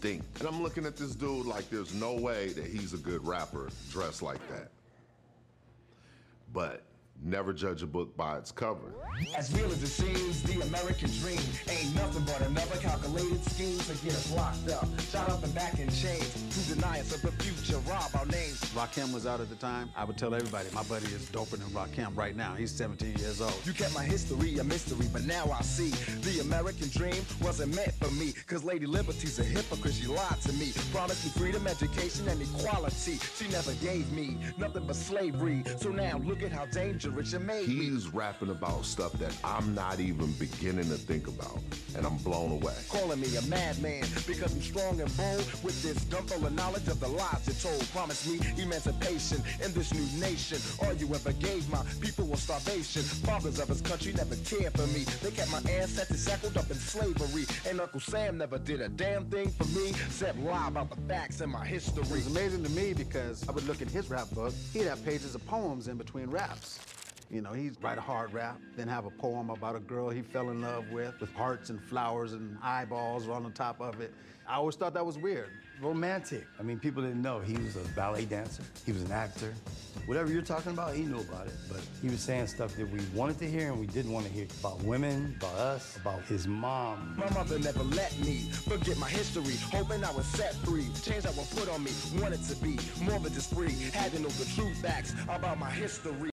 distinct. And I'm looking at this dude like there's no way that he's a good rapper dressed like that. But never judge a book by its cover. As real as it seems, the American dream ain't nothing but another calculated scheme to get us locked up, shot up and back in chains, to deny us of the future, rob our names. Rakim was out at the time. I would tell everybody, my buddy is doper than Rakim right now. He's 17 years old. You kept my history a mystery, but now I see the American dream wasn't meant for me. Cause Lady Liberty's a hypocrite, she lied to me. Promised me freedom, education, and equality. She never gave me nothing but slavery. So now look at how dangerous you made me. He's rapping about stuff that I'm not even beginning to think about, and I'm blown away. Calling me a madman because I'm strong and bold with this dumb full of knowledge of the lies you told. Promise me emancipation in this new nation. All you ever gave my people was starvation. Fathers of this country never cared for me. They kept my ancestors shackled up in slavery. And Uncle Sam never did a damn thing for me except lie about the facts in my It history. was amazing to me because I would look at his rap book. He'd have pages of poems in between raps. You know, he'd write a hard rap, then have a poem about a girl he fell in love with, with hearts and flowers and eyeballs on the top of it. I always thought that was weird. romantic. I mean, people didn't know he was a ballet dancer. He was an actor. Whatever you're talking about, he knew about it. But he was saying stuff that we wanted to hear and we didn't want to hear about women, about us, about his mom. My mother never let me forget my history, hoping I was set free. Change that was put on me, wanted to be more than just free. Had to know the true facts about my history.